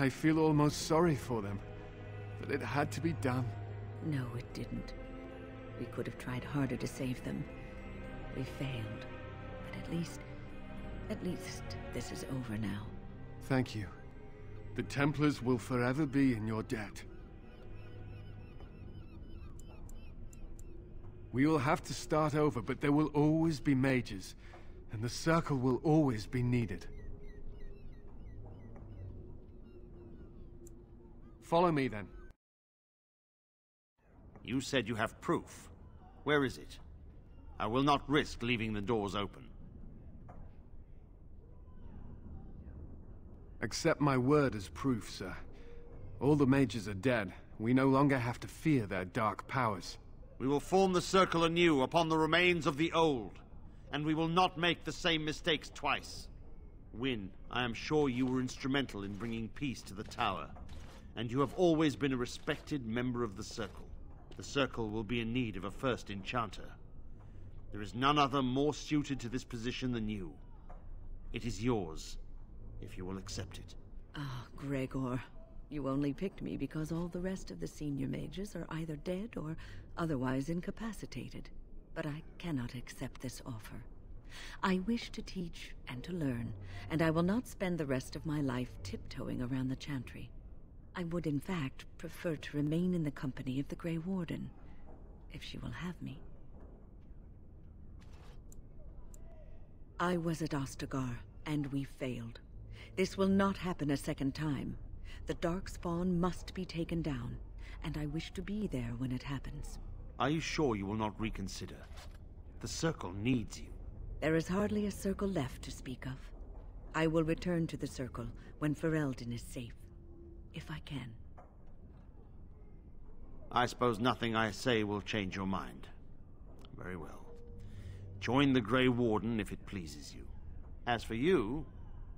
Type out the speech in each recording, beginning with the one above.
I feel almost sorry for them. But it had to be done. No, it didn't. We could have tried harder to save them. We failed. But at least... At least this is over now. Thank you. The Templars will forever be in your debt. We will have to start over, but there will always be mages, and the Circle will always be needed. Follow me, then. You said you have proof. Where is it? I will not risk leaving the doors open. Accept my word as proof, sir. All the mages are dead. We no longer have to fear their dark powers. We will form the Circle anew upon the remains of the old, and we will not make the same mistakes twice. Wynne, I am sure you were instrumental in bringing peace to the Tower, and you have always been a respected member of the Circle. The Circle will be in need of a first enchanter. There is none other more suited to this position than you. It is yours, if you will accept it. Ah, Greagoir. You only picked me because all the rest of the senior mages are either dead or otherwise incapacitated. But I cannot accept this offer. I wish to teach and to learn, and I will not spend the rest of my life tiptoeing around the Chantry. I would, in fact, prefer to remain in the company of the Grey Warden, if she will have me. I was at Ostagar, and we failed. This will not happen a second time. The Darkspawn must be taken down, and I wish to be there when it happens. Are you sure you will not reconsider? The Circle needs you. There is hardly a circle left to speak of. I will return to the Circle when Ferelden is safe. If I can. I suppose nothing I say will change your mind. Very well. Join the Grey Warden if it pleases you. As for you,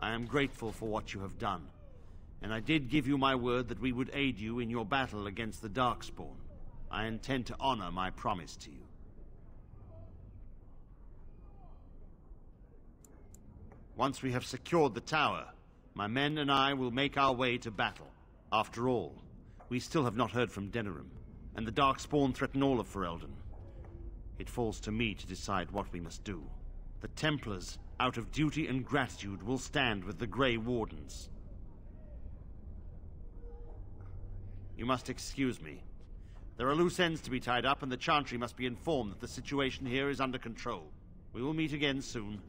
I am grateful for what you have done. And I did give you my word that we would aid you in your battle against the Darkspawn. I intend to honor my promise to you. Once we have secured the tower, my men and I will make our way to battle. After all, we still have not heard from Denerim, and the Darkspawn threaten all of Ferelden. It falls to me to decide what we must do. The Templars, out of duty and gratitude, will stand with the Grey Wardens. You must excuse me. There are loose ends to be tied up, and the Chantry must be informed that the situation here is under control. We will meet again soon.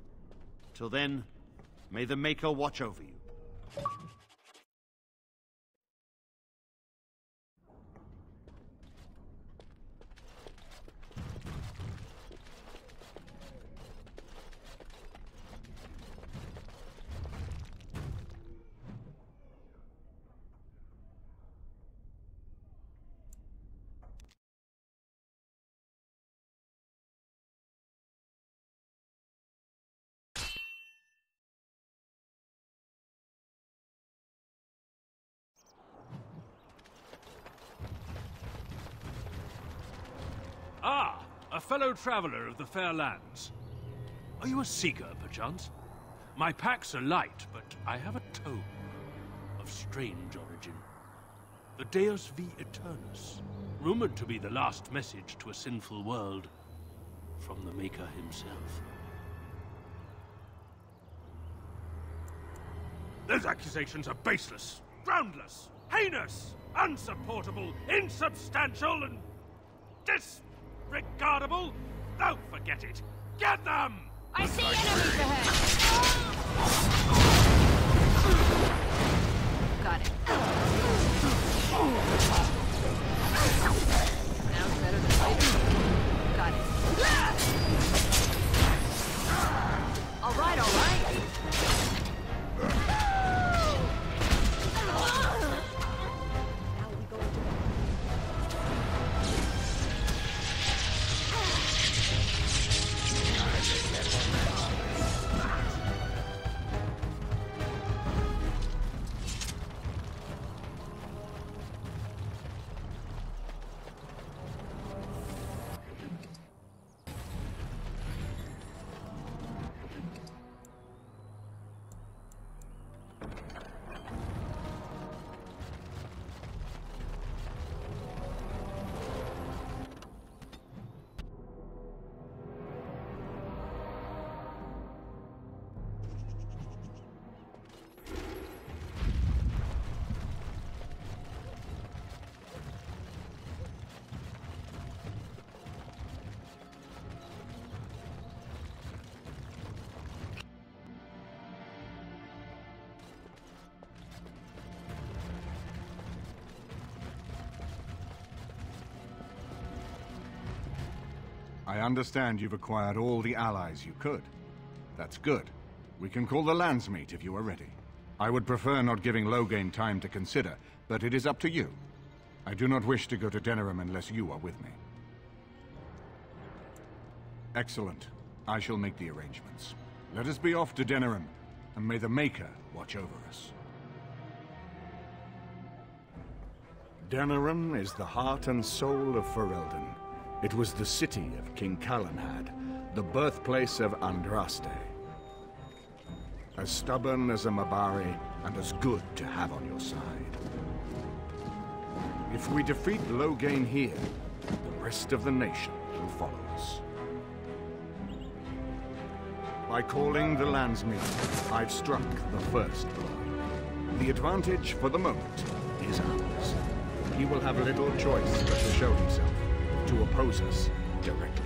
Till then, may the Maker watch over you. Ah, a fellow traveler of the fair lands. Are you a seeker, perchance? My packs are light, but I have a tome of strange origin. The Deus V Eternus, rumored to be the last message to a sinful world from the Maker himself. Those accusations are baseless, groundless, heinous, unsupportable, insubstantial, and disregardable. Don't forget it. Get them! I see enemies ahead! Got it. Sounds better than fighting. Got it. I understand you've acquired all the allies you could. That's good. We can call the Landsmeet if you are ready. I would prefer not giving Loghain time to consider, but it is up to you. I do not wish to go to Denerim unless you are with me. Excellent. I shall make the arrangements. Let us be off to Denerim, and may the Maker watch over us. Denerim is the heart and soul of Ferelden. It was the city of King Calenhad, the birthplace of Andraste. As stubborn as a Mabari, and as good to have on your side. If we defeat Loghain here, the rest of the nation will follow us. By calling the Landsmeet, I've struck the first blow. The advantage for the moment is ours. He will have little choice but to show himself, to oppose us directly.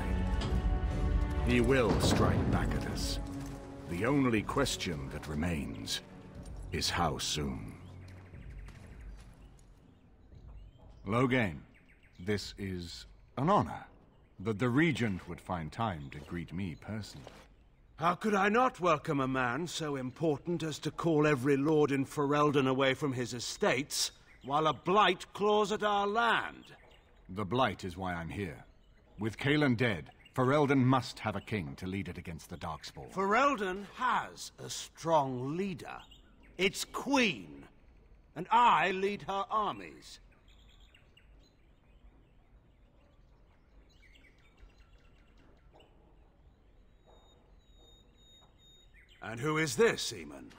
He will strike back at us. The only question that remains is how soon. Loghain, this is an honor that the Regent would find time to greet me personally. How could I not welcome a man so important as to call every lord in Ferelden away from his estates, while a blight claws at our land? The Blight is why I'm here. With Cailan dead, Ferelden must have a king to lead it against the Darkspawn. Ferelden has a strong leader. Its queen. And I lead her armies. And who is this, Eamon?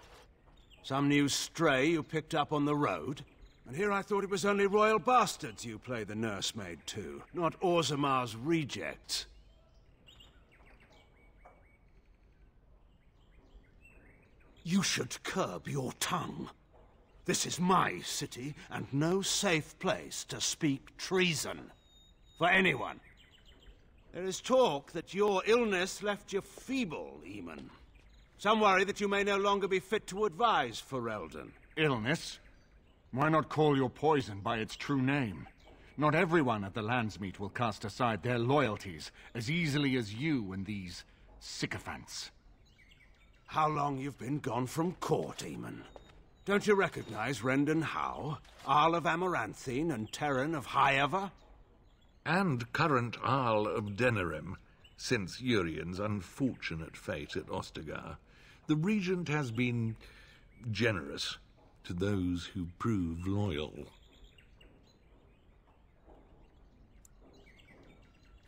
Some new stray you picked up on the road? And here I thought it was only royal bastards you play the nursemaid to, not Orzammar's rejects. You should curb your tongue. This is my city, and no safe place to speak treason. For anyone. There is talk that your illness left you feeble, Eamon. Some worry that you may no longer be fit to advise Ferelden. Illness? Why not call your poison by its true name? Not everyone at the Landsmeet will cast aside their loyalties as easily as you and these sycophants. How long you've been gone from court, Eamon? Don't you recognize Rendon Howe, Arl of Amaranthine, and Teyrn of Highever? and current Arl of Denerim, since Urien's unfortunate fate at Ostagar. The Regent has been generous to those who prove loyal.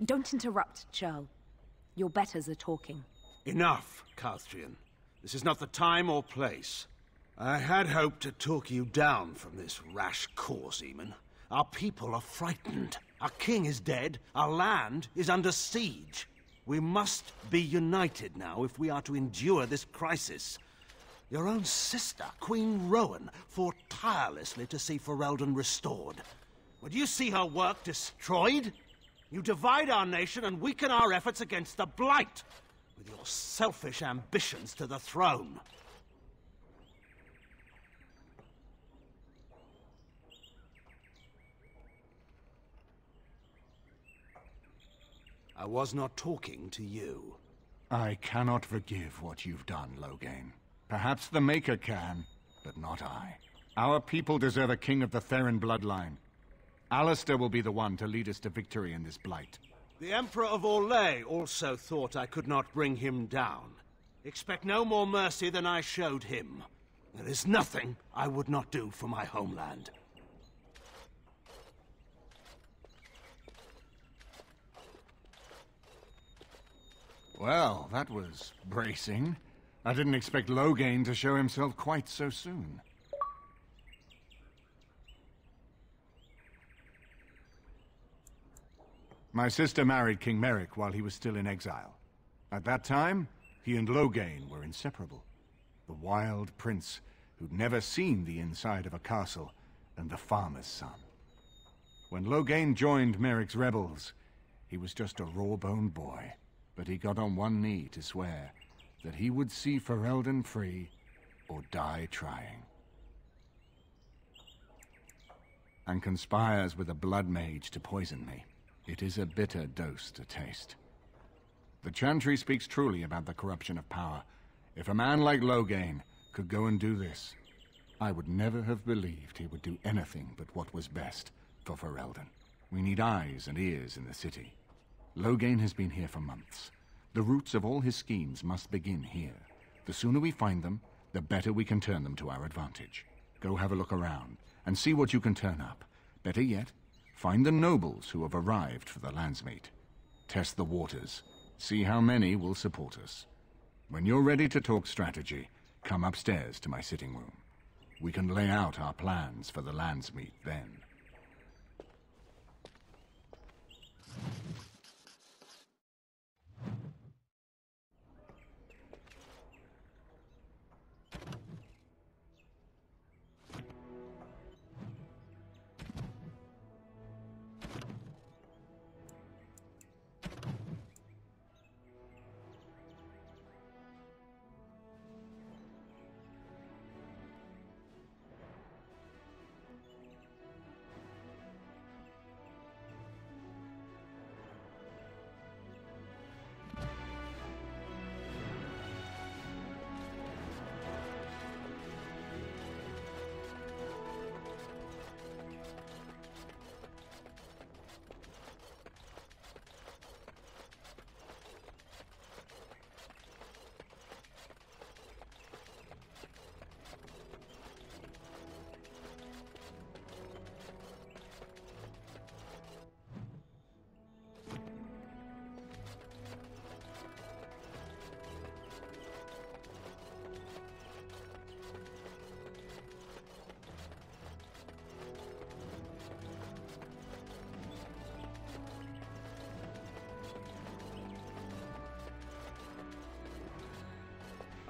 Don't interrupt, Churl. Your betters are talking. Enough, Cauthrien. This is not the time or place. I had hoped to talk you down from this rash course, Eamon. Our people are frightened. Our king is dead. Our land is under siege. We must be united now if we are to endure this crisis. Your own sister, Queen Rowan, fought tirelessly to see Ferelden restored. Would you see her work destroyed? You divide our nation and weaken our efforts against the Blight, with your selfish ambitions to the throne. I was not talking to you. I cannot forgive what you've done, Loghain. Perhaps the Maker can, but not I. Our people deserve a king of the Theirin bloodline. Alistair will be the one to lead us to victory in this blight. The Emperor of Orlais also thought I could not bring him down. Expect no more mercy than I showed him. There is nothing I would not do for my homeland. Well, that was bracing. I didn't expect Loghain to show himself quite so soon. My sister married King Maric while he was still in exile. At that time, he and Loghain were inseparable. The wild prince who'd never seen the inside of a castle, and the farmer's son. When Loghain joined Maric's rebels, he was just a raw-boned boy, but he got on one knee to swear that he would see Ferelden free or die trying. And conspires with a blood mage to poison me. It is a bitter dose to taste. The Chantry speaks truly about the corruption of power. If a man like Loghain could go and do this, I would never have believed he would do anything but what was best for Ferelden. We need eyes and ears in the city. Loghain has been here for months. The roots of all his schemes must begin here. The sooner we find them, the better we can turn them to our advantage. Go have a look around, and see what you can turn up. Better yet, find the nobles who have arrived for the Landsmeet. Test the waters. See how many will support us. When you're ready to talk strategy, come upstairs to my sitting room. We can lay out our plans for the Landsmeet then.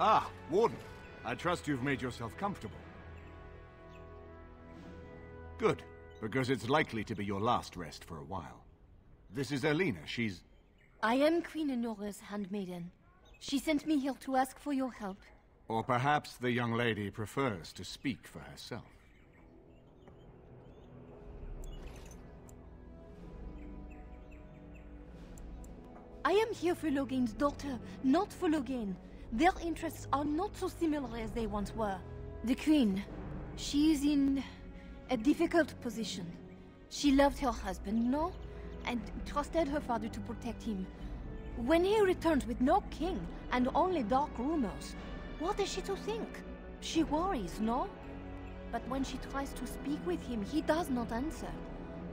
Ah, Warden. I trust you've made yourself comfortable. Good, because it's likely to be your last rest for a while. This is Erlina. She's... I am Queen Anora's handmaiden. She sent me here to ask for your help. Or perhaps the young lady prefers to speak for herself. I am here for Loghain's daughter, not for Loghain. Their interests are not so similar as they once were. The Queen, she is in a difficult position. She loved her husband, no? And trusted her father to protect him. When he returns with no king and only dark rumors, what is she to think? She worries, no? But when she tries to speak with him, he does not answer.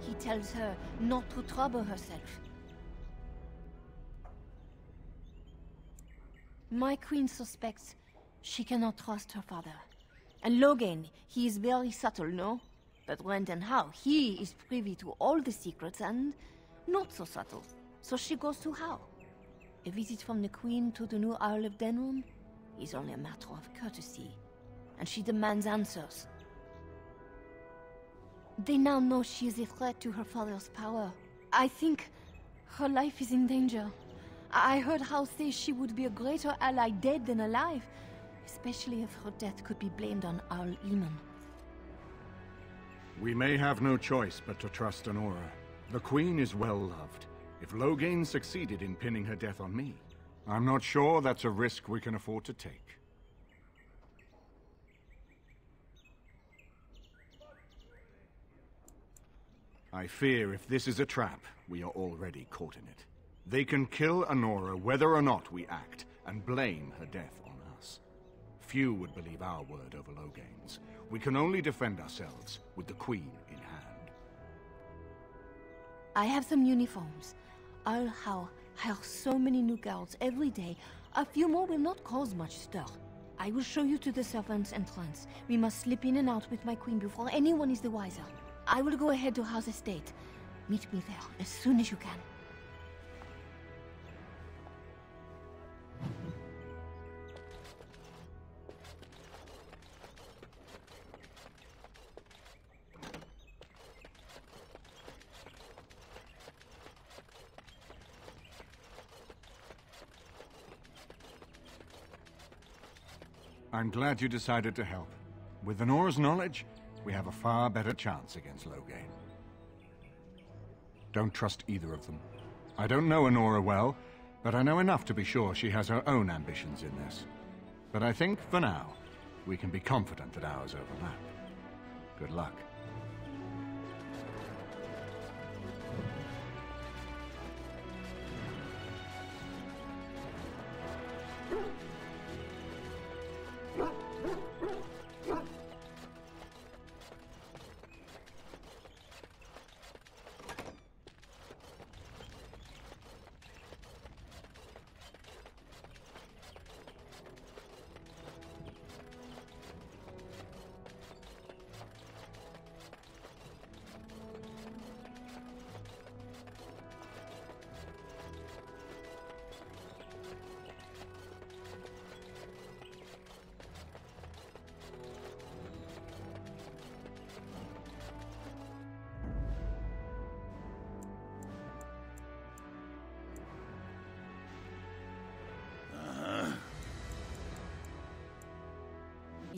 He tells her not to trouble herself. My queen suspects she cannot trust her father. And Loghain, he is very subtle, no? But when and how, he is privy to all the secrets and not so subtle. So she goes to Howe? A visit from the queen to the new Arl of Denerim is only a matter of courtesy. And she demands answers. They now know she is a threat to her father's power. I think her life is in danger. I heard Howe say she would be a greater ally dead than alive, especially if her death could be blamed on Arl Eamon. We may have no choice but to trust Anora. The Queen is well loved. If Loghain succeeded in pinning her death on me, I'm not sure that's a risk we can afford to take. I fear if this is a trap, we are already caught in it. They can kill Anora whether or not we act, and blame her death on us. Few would believe our word over Loghain's. We can only defend ourselves with the Queen in hand. I have some uniforms. I'll Howe hire so many new guards every day. A few more will not cause much stir. I will show you to the servants' entrance. We must slip in and out with my queen before anyone is the wiser. I will go ahead to Howe's Estate. Meet me there as soon as you can. I'm glad you decided to help. With Anora's knowledge, we have a far better chance against Loghain. Don't trust either of them. I don't know Anora well, But I know enough to be sure she has her own ambitions in this. But I think, for now, we can be confident that ours overlap. Good luck.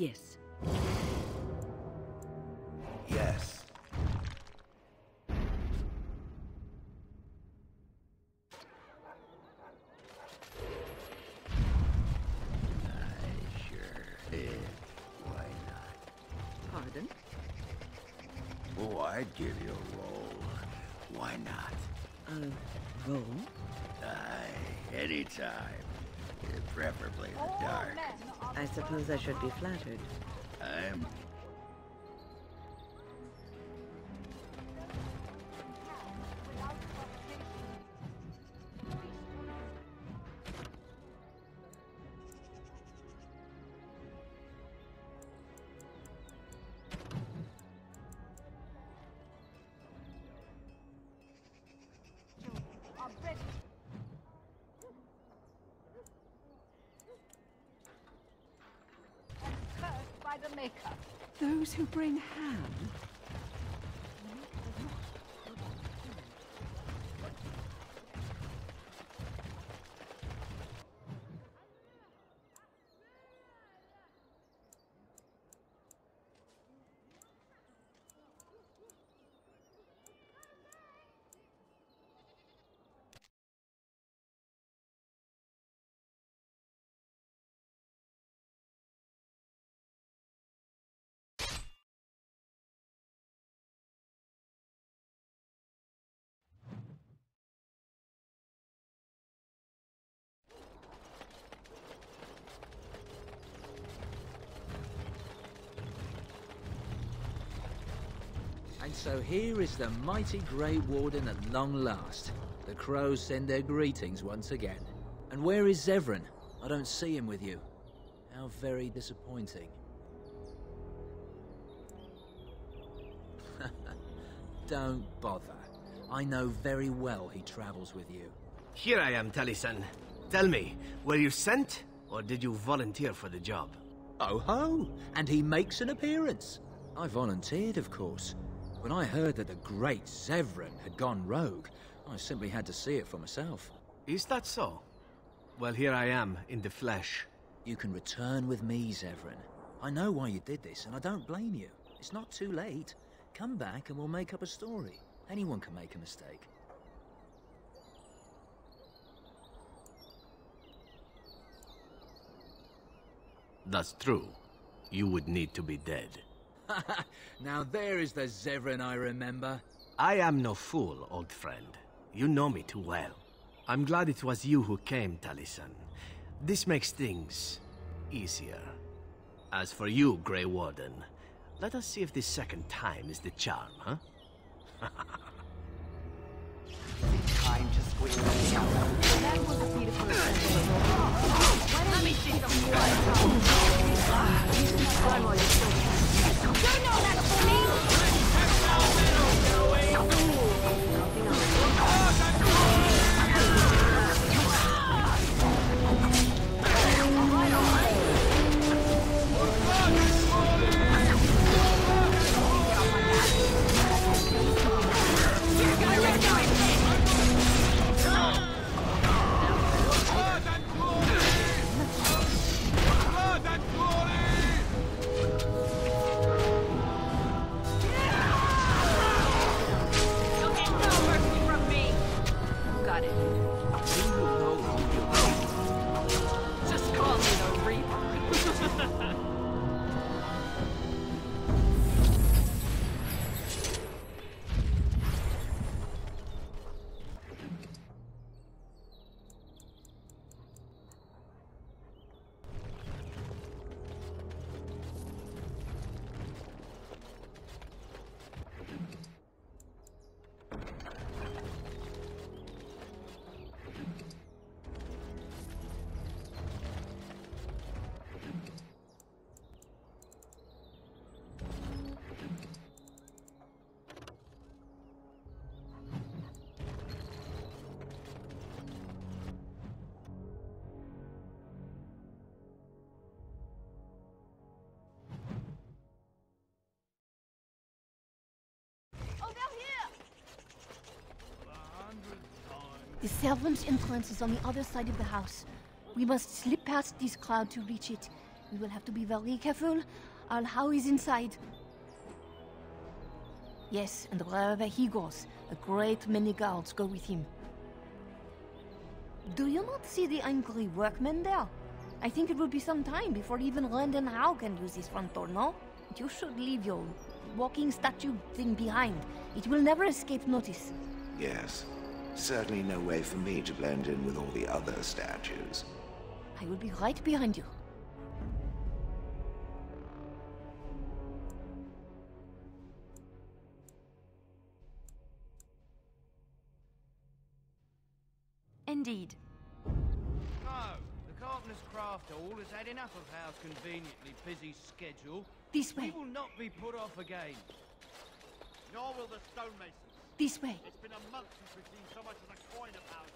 Yes. Yes. Sure. Why not? Pardon? Oh, I'd give you a roll. Why not? A roll? Aye, anytime. Preferably the dark. Oh, I suppose I should be flattered. I'm Those who bring ham? And so here is the mighty Grey Warden at long last. The crows send their greetings once again. And where is Zevran? I don't see him with you. How very disappointing. don't bother. I know very well he travels with you. Here I am, Taliesin. Tell me, were you sent, or did you volunteer for the job? Oh ho! And he makes an appearance. I volunteered, of course. When I heard that the great Zevran had gone rogue, I simply had to see it for myself. Is that so? Well, here I am, in the flesh. You can return with me, Zevran. I know why you did this, and I don't blame you. It's not too late. Come back and we'll make up a story. Anyone can make a mistake. That's true. You would need to be dead. now there is the Zevran I remember. I am no fool, old friend. You know me too well. I'm glad it was you who came, Taliesin. This makes things easier. As for you, Grey Warden, let us see if this second time is the charm, huh? Time to squeeze the That was a beautiful Let me see some You know that's The servants' entrance is on the other side of the house. We must slip past this crowd to reach it. We will have to be very careful. Arl Howe is inside. Yes, and wherever he goes, a great many guards go with him. Do you not see the angry workmen there? I think it will be some time before even Rendon Howe can use this front door, no? You should leave your walking statue thing behind. It will never escape notice. Yes. Certainly no way for me to blend in with all the other statues. I will be right behind you. Indeed. No, the Carpenter's Craft Hall has had enough of Howe's conveniently busy schedule. This way. We will not be put off again. Nor will the stonemasons. This way. It's been a month since we've seen so much as a coin of ours.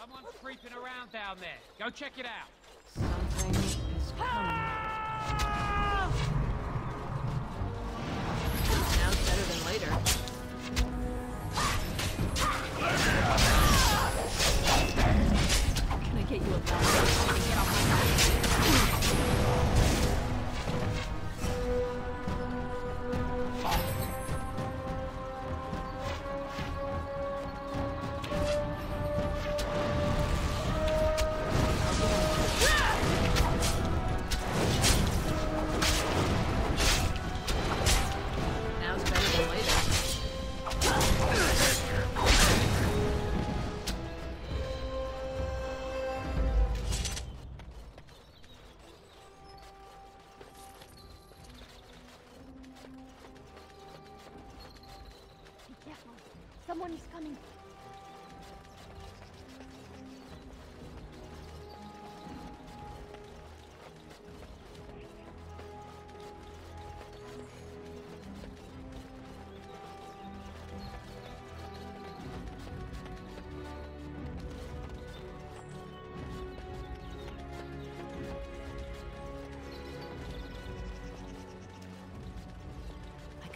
Someone's creeping around down there. Go check it out. Something is coming. Now it's better than later. Can I get you a belt? Get off my Now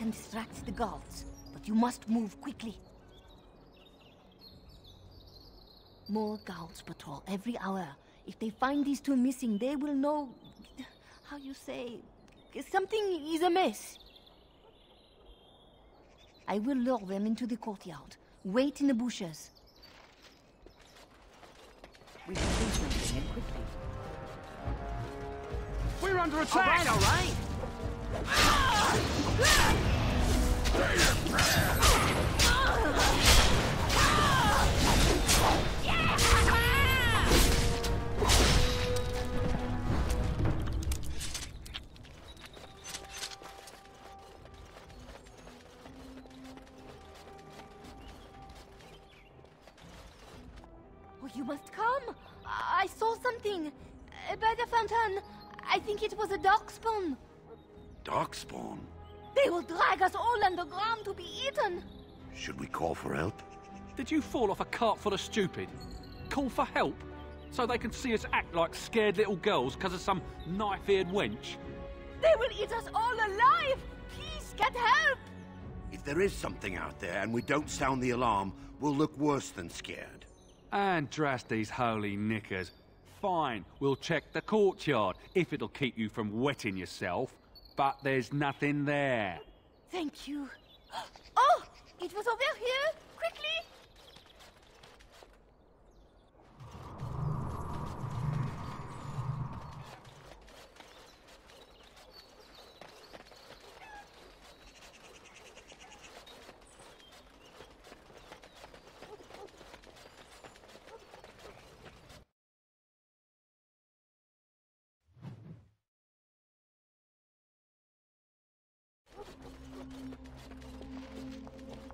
can distract the guards, but you must move quickly. More guards patrol every hour. If they find these two missing, they will know. How you say? Something is amiss. I will lure them into the courtyard. Wait in the bushes. We can do something and quickly. We're under attack! right, all right. You must come. I saw something. Uh, By the fountain. I think it was a darkspawn. Darkspawn? They will drag us all underground to be eaten. Should we call for help? Did you fall off a cart full of stupid? Call for help? So they can see us act like scared little girls because of some knife-eared wench? They will eat us all alive. Please get help. If there is something out there and we don't sound the alarm, we'll look worse than scared. Andraste's these holy knickers. Fine, we'll check the courtyard, if it'll keep you from wetting yourself. But there's nothing there. Thank you. Oh, it was over here. Quickly.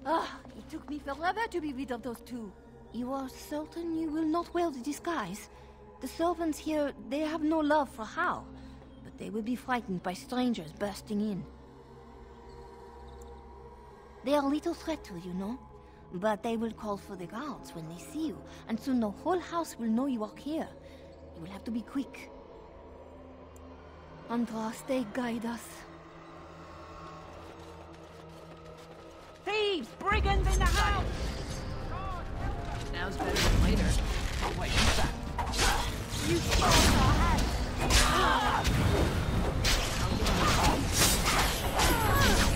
Ah, it took me forever to be rid of those two. You are certain you will not wear the disguise? The servants here, they have no love for Howe, but they will be frightened by strangers bursting in. They are little threat to you, know? But they will call for the guards when they see you, and soon the whole house will know you are here. You will have to be quick. Andraste, guide us. Thieves! Brigands in the house! Now's better than later. Oh, wait, who's that? You forced our hand!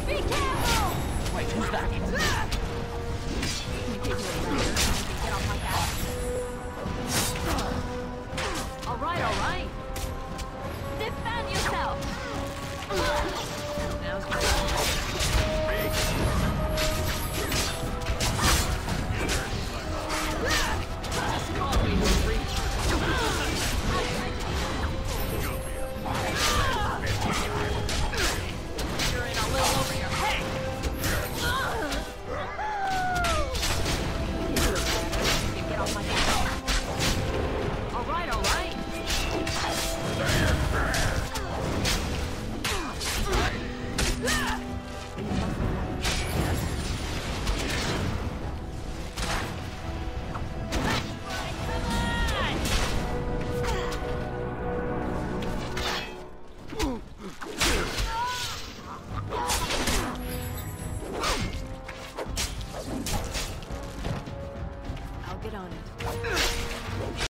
Be careful! Wait, who's that? Get off my back. Alright, alright.